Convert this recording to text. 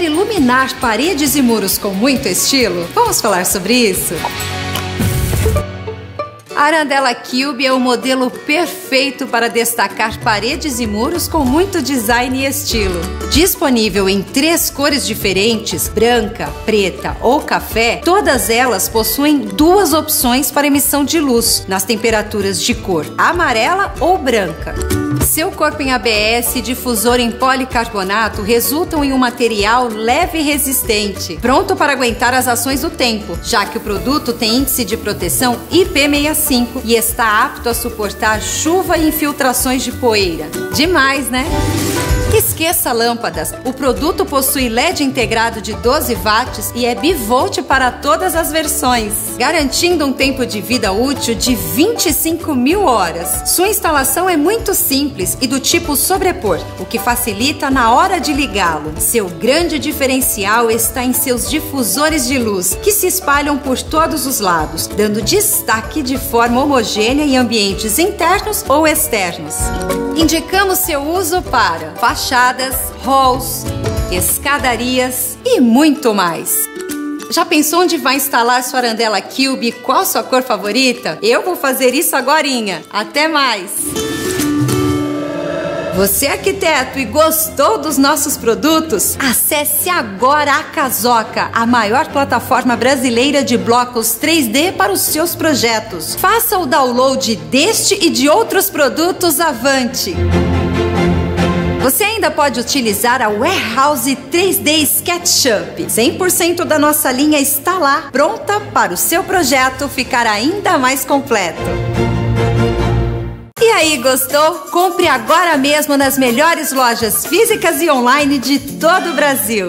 Quer iluminar paredes e muros com muito estilo? Vamos falar sobre isso? A Arandela Cube é o modelo perfeito para destacar paredes e muros com muito design e estilo. Disponível em três cores diferentes, branca, preta ou café, todas elas possuem duas opções para emissão de luz, nas temperaturas de cor amarela ou branca. Seu corpo em ABS e difusor em policarbonato resultam em um material leve e resistente, pronto para aguentar as ações do tempo, já que o produto tem índice de proteção IP65 e está apto a suportar chuva e infiltrações de poeira. Demais, né? Esqueça lâmpadas. O produto possui LED integrado de 12 watts e é bivolt para todas as versões, garantindo um tempo de vida útil de 25 mil horas. Sua instalação é muito simples e do tipo sobrepor, o que facilita na hora de ligá-lo. Seu grande diferencial está em seus difusores de luz, que se espalham por todos os lados, dando destaque de forma homogênea em ambientes internos ou externos. Indicamos seu uso para fachadas, halls, escadarias e muito mais. Já pensou onde vai instalar sua Arandela Cube qual sua cor favorita? Eu vou fazer isso agora. Até mais! Você é arquiteto e gostou dos nossos produtos? Acesse agora a Casoca, a maior plataforma brasileira de blocos 3D para os seus projetos. Faça o download deste e de outros produtos avante. Ainda pode utilizar a Warehouse 3D SketchUp. 100% da nossa linha está lá, pronta para o seu projeto ficar ainda mais completo. E aí, gostou? Compre agora mesmo nas melhores lojas físicas e online de todo o Brasil.